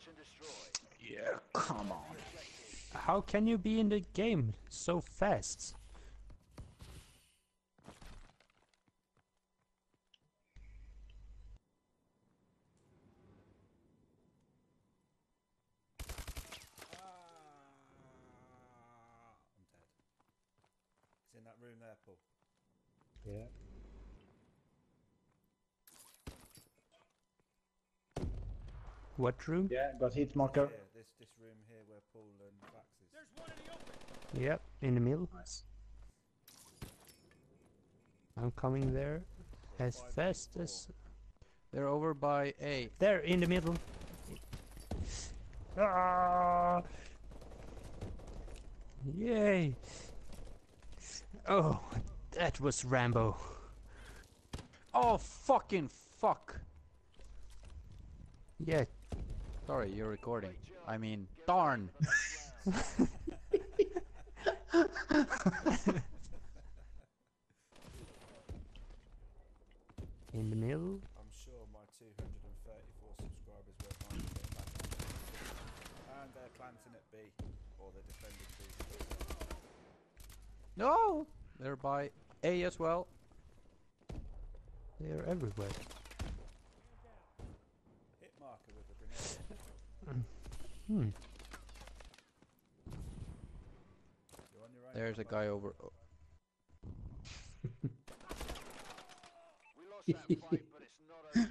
Search and destroy. Yeah, come on. How can you be in the game so fast? Ah, I'm dead. It's in that room there, Paul. Yeah. What room? Yeah, got hit marker. Here, this this room here where Paul and Fax is. Yep, in the middle. Nice. I'm coming there as fast as They're over by A. there in the middle. Ah! Yay! Oh, that was Rambo. Oh, fucking fuck! Yeah, Sorry, you're recording. I mean, darn! in the middle. I'm sure my 234 subscribers won't mind me getting back on. And they're planting at B, or they're defending B. No! They're by A as well. They're everywhere. Hit marker with a grenade. There's a guy over. oh, but it's not over.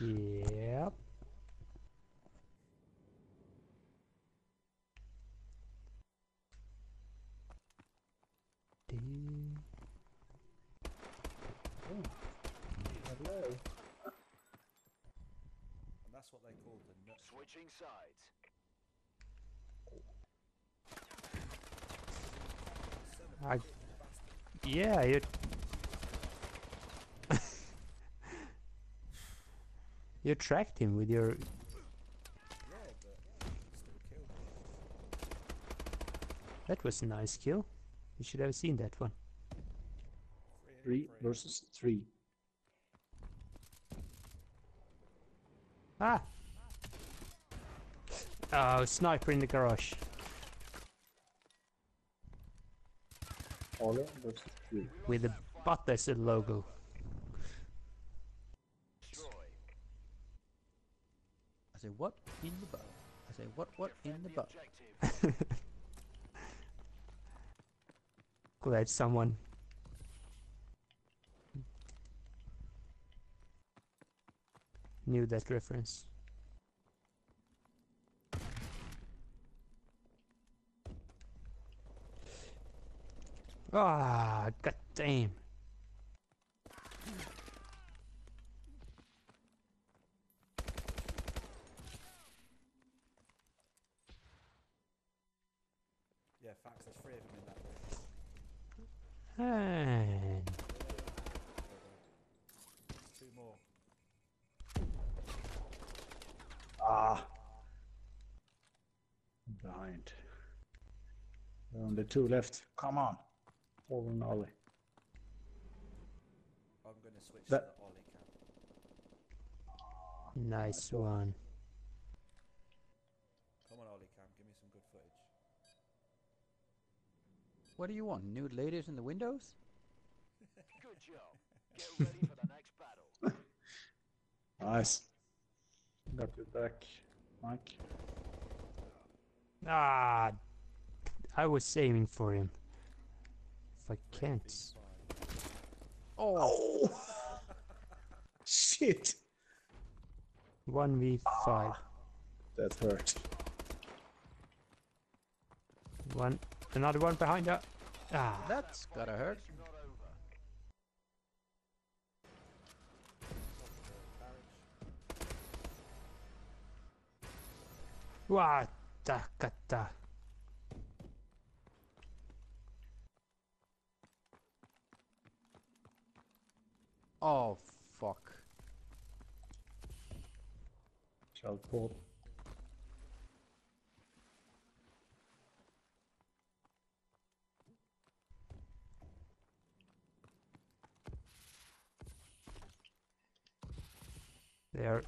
Yep. Ding. Hello. And that's what they call the nut. Switching sides. I, yeah, you. you tracked him with your. Yeah, but still killed me. That was a nice kill. You should have seen that one. Three, Three versus three. Ah! Oh, sniper in the garage. Ollie versus three. With the butt as a logo. Destroy. I say, what in the butt? I say, what, what in Defend the the butt? Glad someone. Knew that reference. Ah, god damn. Yeah, facts. There's three of them in that room. And There's two more. Ah. Behind. There are two left. Come on. Paul and Ollie. I'm going to switch That- to the Ollie cam. nice one. Come on, Ollie cam. Give me some good footage. What do you want? Nude ladies in the windows? Good job. Get ready for the next battle. Nice. Got you back, Mike. Ah, I was aiming for him. If I can't. Oh, Oh! Shit! 1v5. That hurt. One, another one behind her. Ah, that's gotta hurt. It's not over. what the kata. Oh, fuck. Child Paul. They're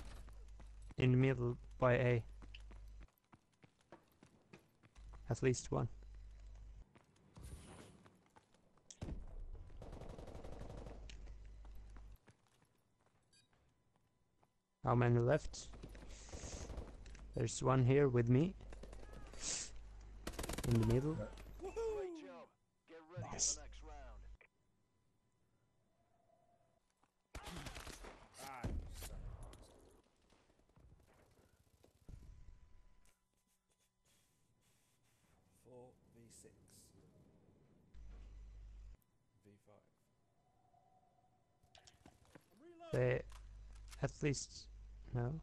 in the middle by A. At least one. How many left? There's one here with me. In the middle. Great job. Get ready Nice. for the next round. Ah, you son of a bastard. Four v six. V five. They at least no.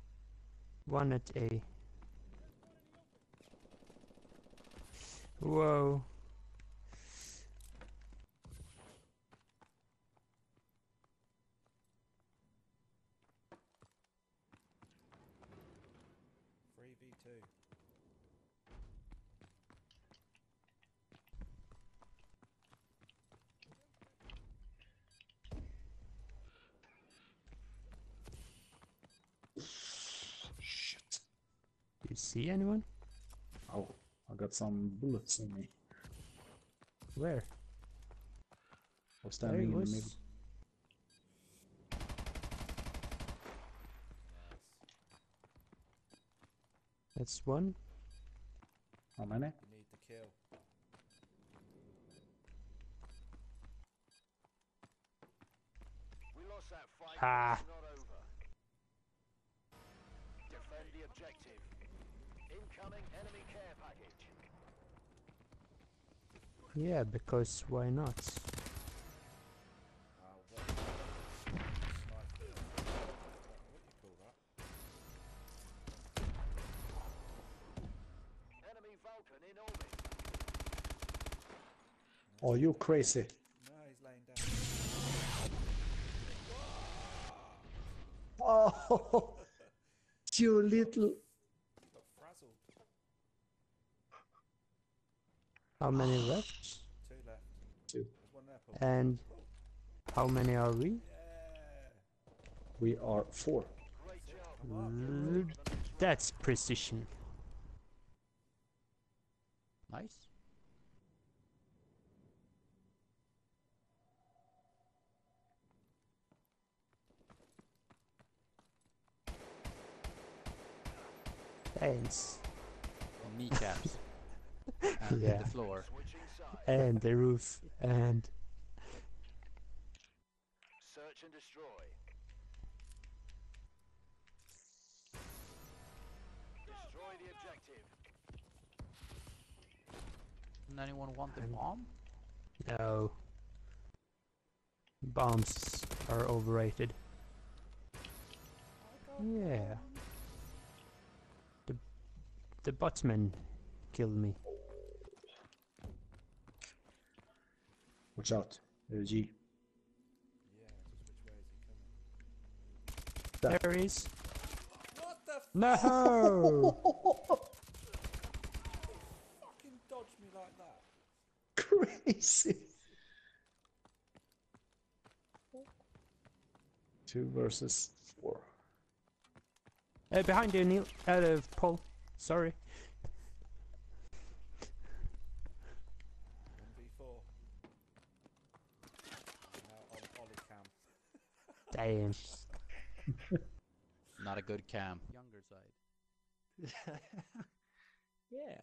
One at A. Whoa. Free V2. You see anyone? Oh, I got some bullets in me. Where? I was There standing he in the middle. That's one. How many? You need the kill. We lost that fight. Ah. It's not over. Defend the objective. Incoming enemy care package. Yeah, because why not? Ah, what? What you? Enemy Vulcan in orbit. Oh, you crazy. No, he's laying down. Oh, you little. Got frazzled. How many left? Two left. Two. One there, And how many are we? Yeah. We are four. Great job. Come on, get ready for the next round. That's precision. Nice. Thanks. Kneecaps. and Yeah. the floor. And the roof. And Search and destroy. Destroy the objective. Doesn't anyone want the I'm- bomb? no. Bombs are overrated. Yeah. The the botman killed me. Watch out. There's G. Yeah, just which way is he coming? That- There he is. What the No! fucking me like that? Crazy. Two versus four. uh, behind you, Neil. Uh, of Paul. Sorry. Damn. Not a good cam. Younger side. yeah.